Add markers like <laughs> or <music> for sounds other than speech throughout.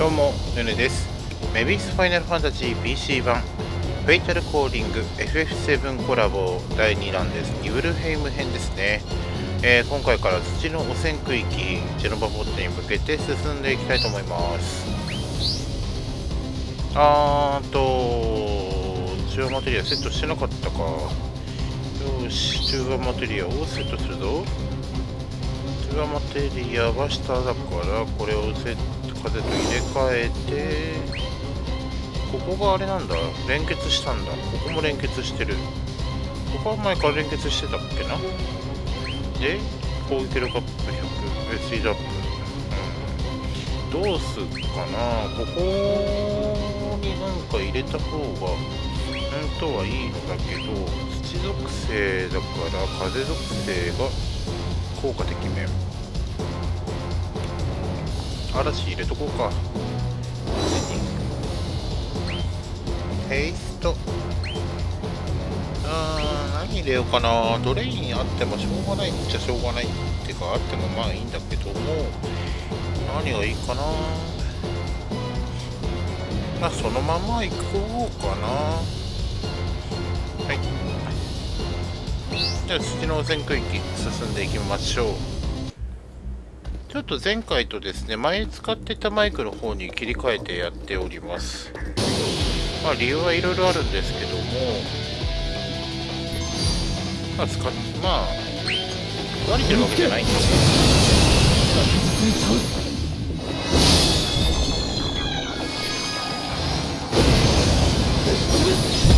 どうも、ヌヌです。メビウスファイナルファンタジー PC 版、フェイタルコーリング FF7 コラボ第2弾です。ニブルヘイム編ですね。えー今回から土の汚染区域、ジェノバボットに向けて進んでいきたいと思います。あーっと、中和マテリアセットしてなかったか。よし、中和マテリアをセットするぞ。中和マテリアは下だから、これをセット、風と入れ替えて、ここがあれなんだ。連結したんだ。ここも連結してる。ここは前から連結してたっけな？で、攻撃力アップ100、スピードアップ。うん、どうすっかな？ここになんか入れた方が、本当はいいのだけど、土属性だから風属性が効果てきめん。嵐入れとこうか。ペースト。あー、何入れようかな。ドレインあってもしょうがないっちゃしょうがないってか、あってもまあいいんだけども、何がいいかな。まあ、そのまま行こうかな。はい。じゃあ、土の汚染区域進んでいきましょう。ちょっと前回とですね、前使ってたマイクの方に切り替えてやっております。まあ理由はいろいろあるんですけども、まあ使っ、まあ、壊れてるわけじゃないんでね。で <laughs>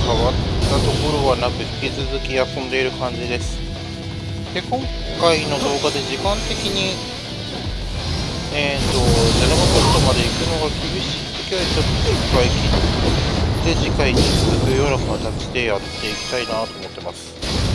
変わったところはなく引き続き遊んでいる感じです。で今回の動画で時間的にえっ、ー、とゼロマコットまで行くのが厳しい時はちょっと一回切って次回に続くような形でやっていきたいなと思ってます。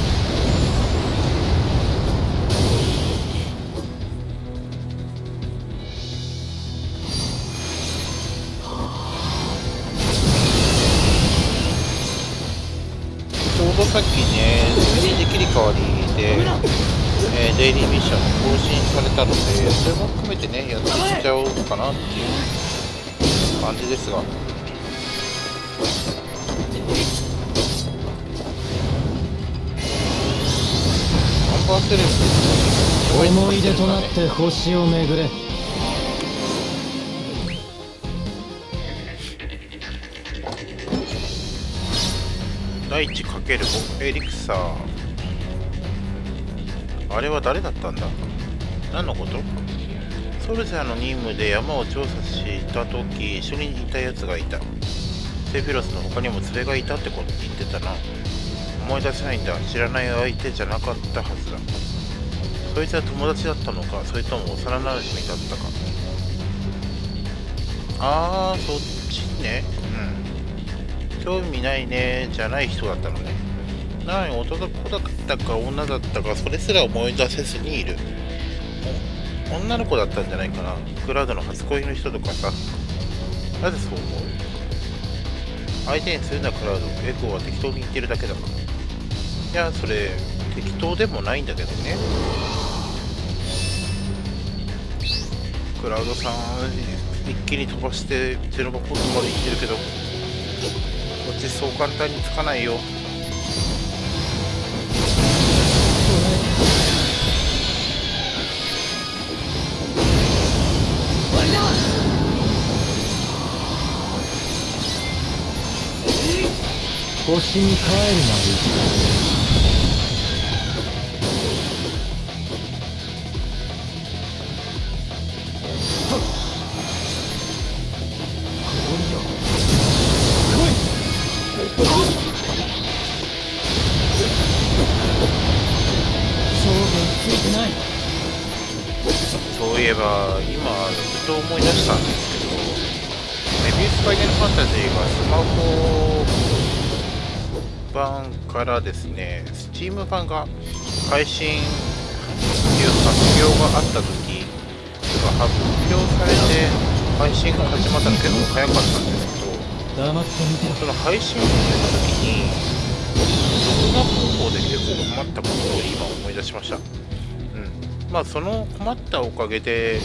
さっきね、12時切り替わりで、えーデイリーミッション更新されたので、それも含めてね、やっていっちゃおうかなっていう感じですが。思い出となって星を巡れ第一かける5エリクサー。あれは誰だったんだ？何のこと？ソルジャーの任務で山を調査した時一緒にいたやつがいた。セフィロスの他にも連れがいたってこと言ってたな。思い出せないんだ。知らない相手じゃなかったはずだ。そいつは友達だったのか？それとも幼なじみだったか？あーそっちね。興味ないねじゃない人だったのね。なに男だったか女だったかそれすら思い出せずにいる。女の子だったんじゃないかな。クラウドの初恋の人とかさ。なぜそう思う？相手にするなクラウド。エコーは適当に言ってるだけだから。いやそれ適当でもないんだけどね。クラウドさん一気に飛ばしてゼロバポートまで行ってるけど。ちそう簡単につかないよ。星に帰るまで。ふと思い出したんですけどメビウスファイナルファンタジーがスマホ版からですね Steam 版が配信っていう発表があった時発表されて配信が始まったの結構早かったんですけどその配信をするときに録画方法で結構困ったことを今思い出しました？うん。まあその困ったおかげで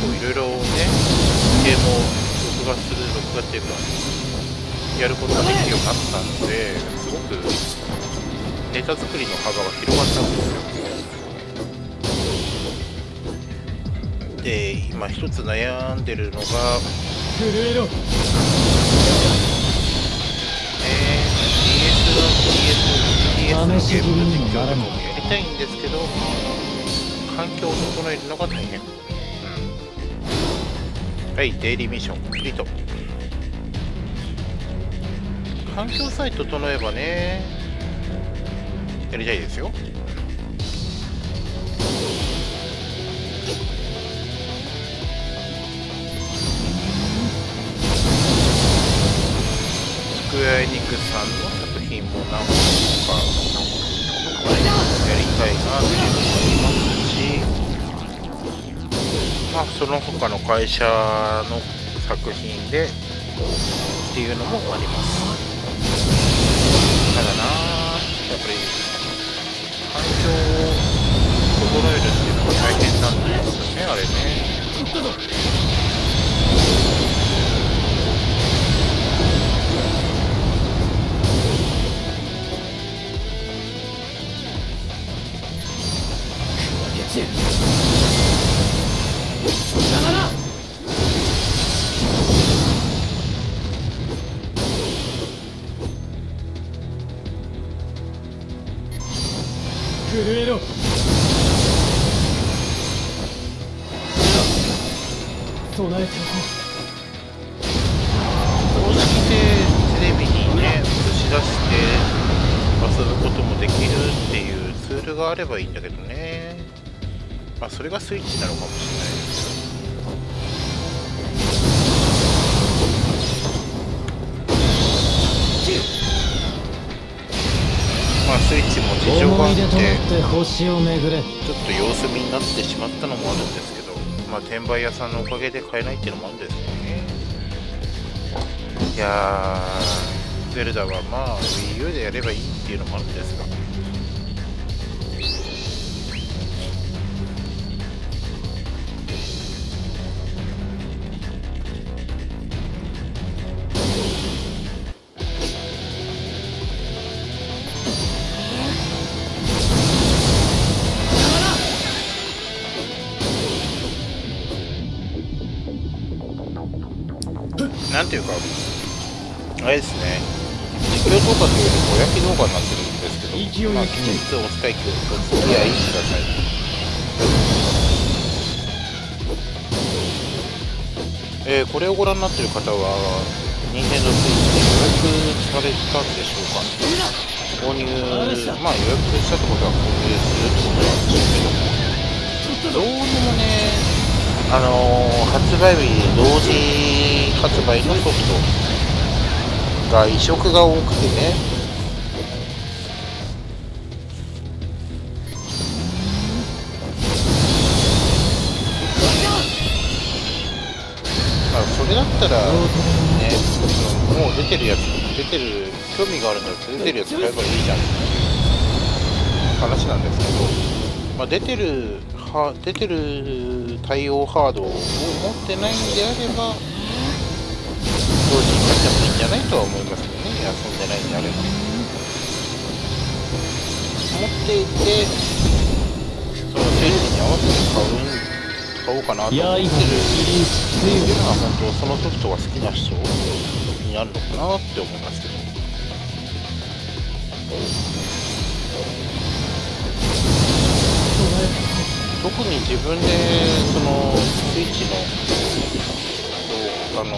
構いろいろねゲームを録画する録画っていうかやることができるようになったのですごくネタ作りの幅が広がったんですよ。で今一つ悩んでるのが震えろえー DS の DS のゲームの実況とかもやりたいんですけど環境を整えるのが大変、はいデイリーミッションコンプリート。環境さえ整えばねやりたいですよ。スクエアエニックさんの作品も何本かやりたいなっていう。まあその他の会社の作品でっていうのもあります。ただなやっぱり環境を整えるっていうのが大変なんですよねあれね震えろ。備えて公式でテレビにね映し出して遊ぶこともできるっていうツールがあればいいんだけどね。まあそれがスイッチなのかもしれないですスイッチも事情があってちょっと様子見になってしまったのもあるんですけどまあ転売屋さんのおかげで買えないっていうのもあるんですけど。ねいやーゼルダはまあ Wii U でやればいいっていうのもあるんですが。なんていうかあれですね。実況動画というよりぼやき動画になってるんですけどまあ近日お使いお付き合いください。えーこれをご覧になっている方は、任天堂 switch で予約されたんでしょうか。購入、まあ予約したってことは購入するってことなんでしょうけども、どうにもね、あのー発売日同時発売のソフトが移植が多くてね、まあ、それだったら、ね、もう出てるやつ、出てる、興味があるんだったら出てるやつ買えばいいじゃん。っていう話なんですけど、まあ、出てる、は出てる対応ハードを持ってないんであれば、同時に買ってもいいんじゃないとは思いますけどね、遊んでないんであれば。持っていて、そのスイッチに合わせて買う買おうかなと思ってる。っていうのは本当そのソフトが好きな人になるのかなって思いますけど特に自分でそのスイッチのあの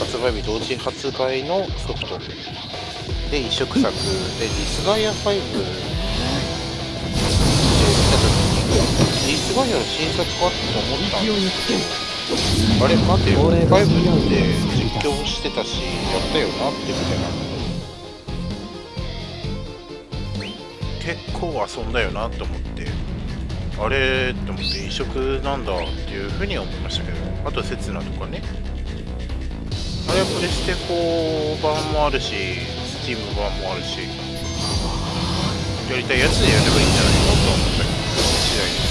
発売日同時発売のソフトで移植作でディスガイア5で見た時にディスガイアの新作かと思ったんですをつけあれ待てよ、5って実況してたし、やったよなってみたいな。結構遊んだよなって思って。あれって思って移植なんだっていうふうに思いましたけどあと刹那とかね。あれはプレステ4版もあるし Steam 版もあるしやりたいやつでやればいいんじゃないの？と思った次第で。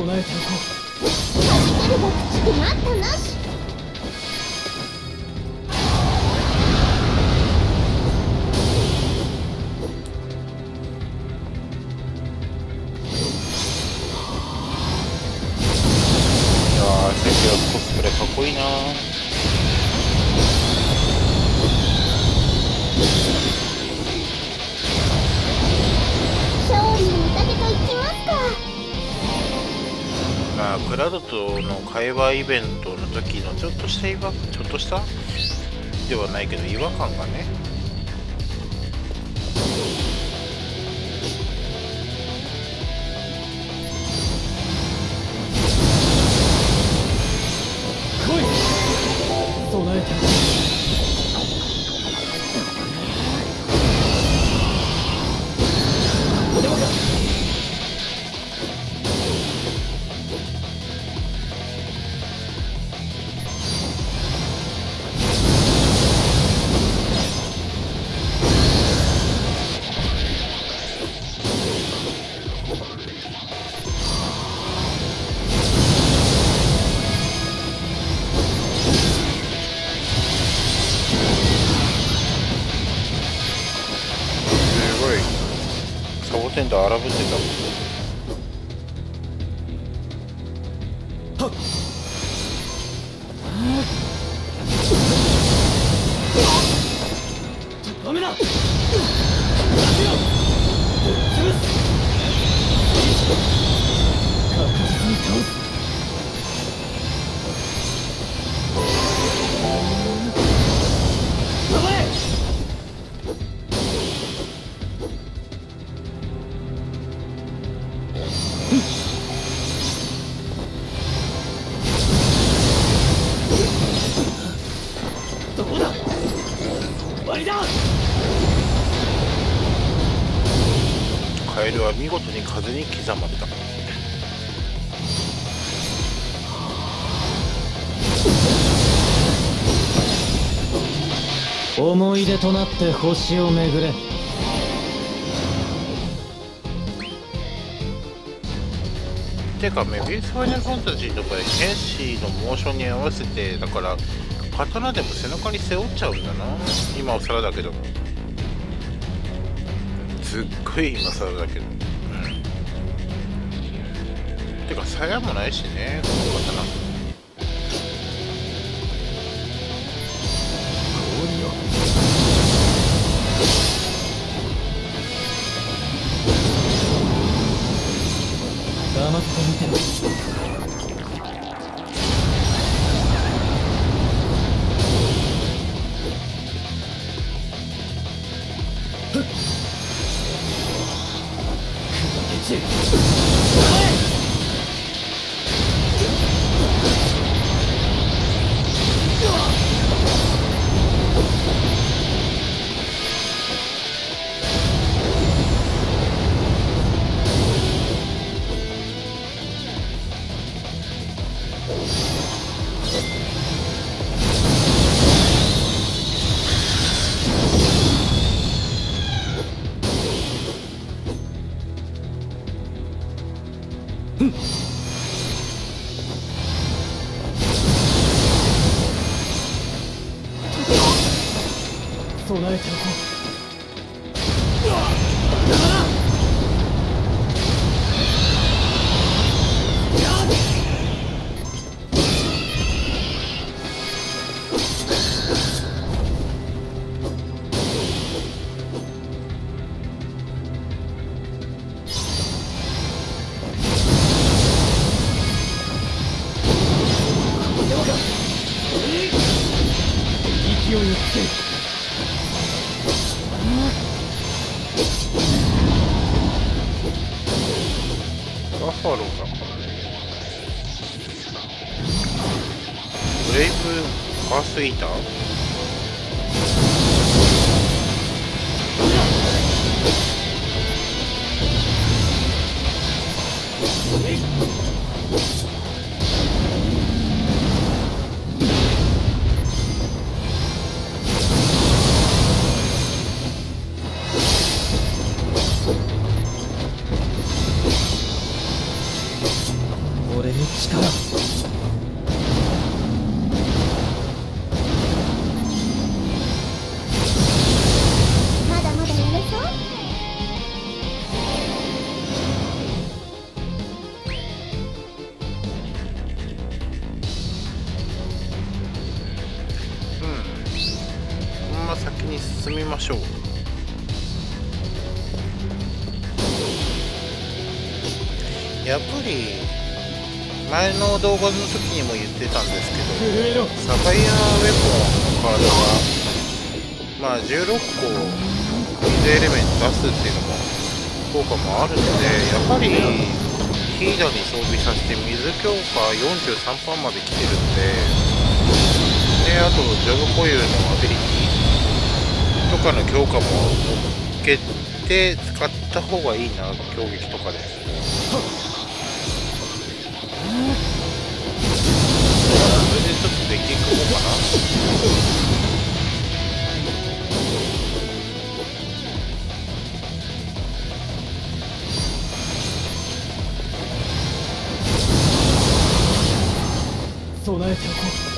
備えておこ助けるが口く待ったなし。会話イベントの時のちょっとした違和ちょっとした？ではないけど違和感がね。はっ思い出となって星を巡れ。てかメビウスファイナルファンタジーとかで剣士のモーションに合わせてだから刀でも背中に背負っちゃうんだな。今は更だけど。すっごい今更だけど。うん。てか鞘もないしねこの刀。ふっ砕け俺前の動画の時にも言ってたんですけどサファイアウェポンのカードはまあ16個水エレメント出すっていうのも効果もあるのでやっぱりヒーダーに装備させて水強化43%まで来てるんでであとジョブ固有のアビリティとかの強化も乗っけて使った方がいいな攻撃とかで。そちょっとデッキ組もうかな。<laughs> 備えておこ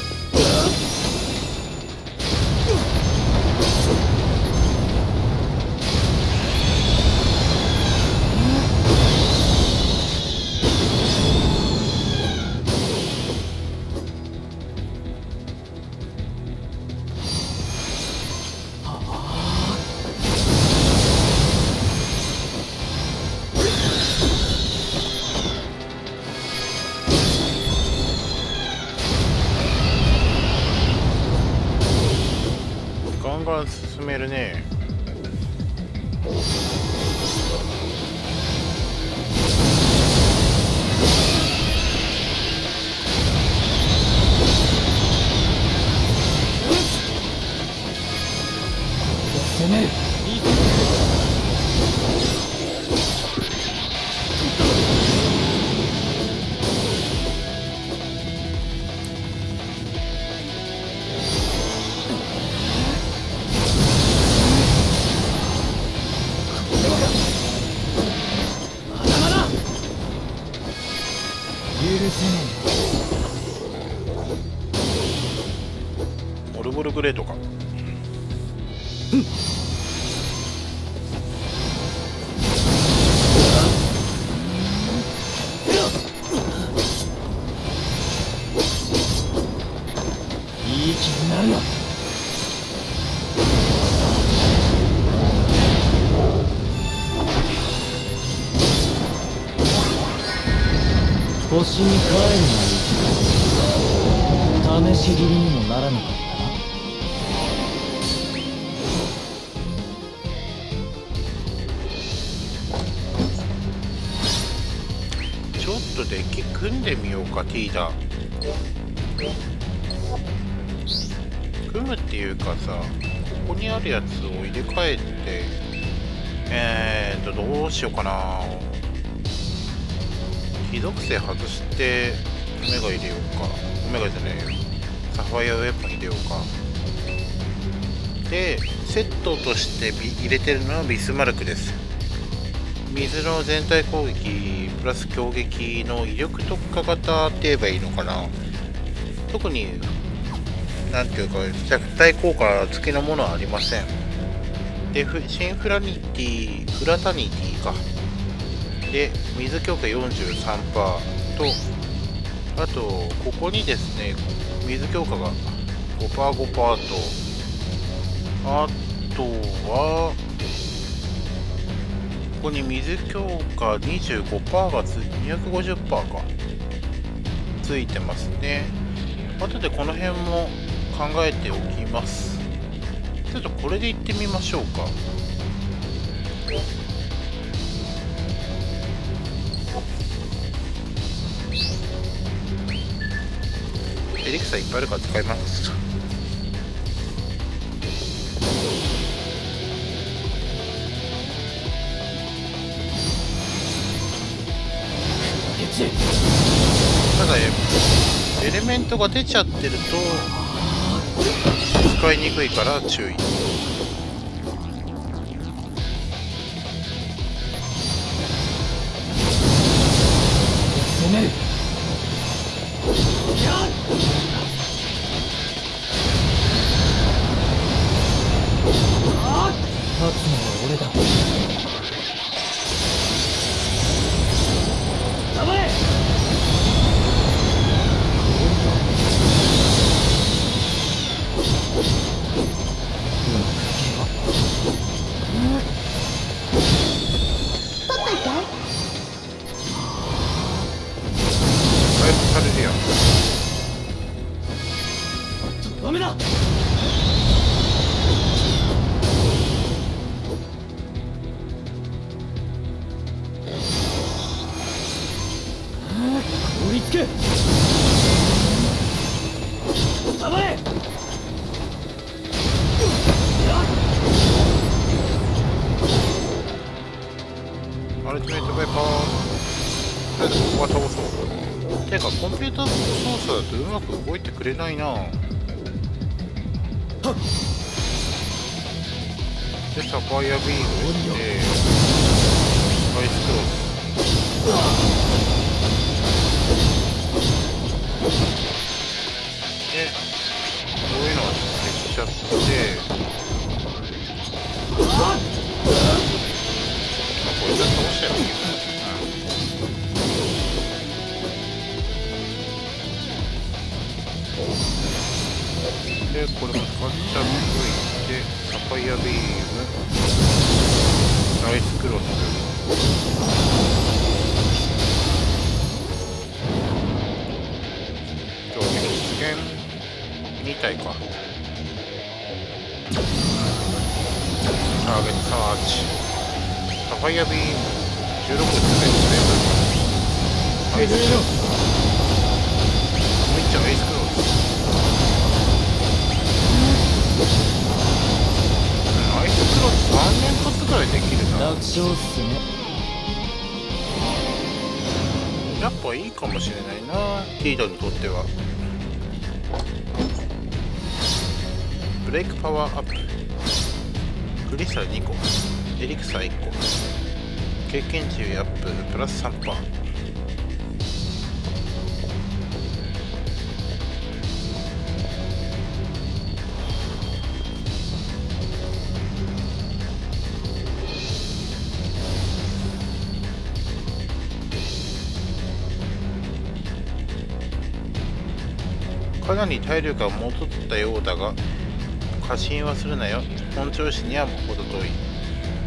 う星に帰るがいい試し切りにもならなかったちょっとデッキ組んでみようかティーダ。組むっていうかさここにあるやつを入れ替えてえーとどうしようかな。非属性外してオメガ入れようか。オメガじゃねえよ。サファイアウェポン入れようか。でセットとして入れてるのはビスマルクです。水の全体攻撃プラス強撃の威力特化型って言えばいいのかな。特になんていうか弱体効果付きのものはありません。でフシンフラニティフラタニティか。で水強化43%とあとここにですね水強化が 5%5% とあとはここに水強化25%がつ250%かついてますね。後でこの辺も考えておきます。ちょっとこれでいってみましょうか。エリクサいっぱいあるから使います。決ただエレメントが出ちゃってると使いにくいから注意でサファイアビームでアイスクロスでこういうのを消しちゃってまあこれで倒しちゃえばいいようんでこれも使っちゃってサファイアビームナイスクロス。今日出現2体かターゲットサーチサファイアビーム16ですね全部アイスクロスめっちゃアイスクロスアイスク3連発ぐらいできるな。楽勝っすねやっぱいいかもしれないな。ティードにとっては。ブレイクパワーアップ。クリスタル2個エリクサー1個経験値アップ。プラス3%パーかなり体力が戻ったようだが過信はするなよ。本調子には程遠い。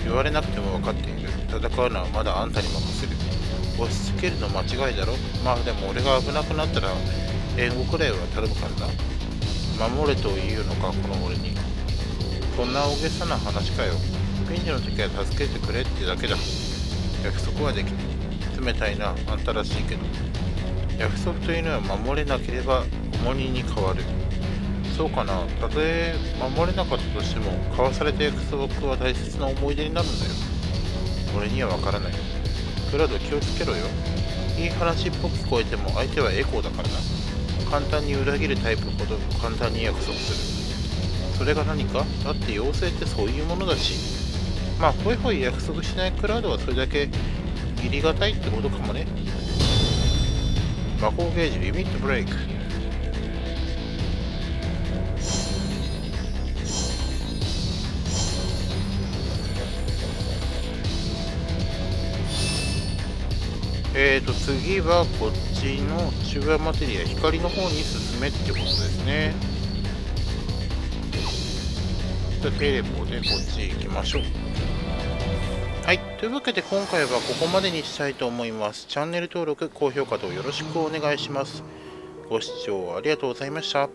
言われなくても分かっている。戦うのはまだあんたに任せる。押し付けるの間違いだろ。まあでも俺が危なくなったら援護くらいは頼むからな。守れと言うのかこの俺に。そんな大げさな話かよ。ピンチの時は助けてくれってだけだ。約束はできない冷たいな。あんたらしいけど。約束というのは守れなければ重荷に変わる。そうかな。たとえ守れなかったとしても交わされた約束は大切な思い出になるんだよ。俺にはわからない。クラウド気をつけろよ。いい話っぽく聞こえても相手はエコーだからな。簡単に裏切るタイプほど簡単に約束する。それが何か？だって妖精ってそういうものだし。まあホイホイ約束しないクラウドはそれだけ切りがたいってことかもね。魔法ゲージリミットブレイク。えーと次はこっちの中和マテリア光の方に進めってことですね。じゃテレポでこっち行きましょう。はい。というわけで今回はここまでにしたいと思います。チャンネル登録高評価とよろしくお願いします。ご視聴ありがとうございました。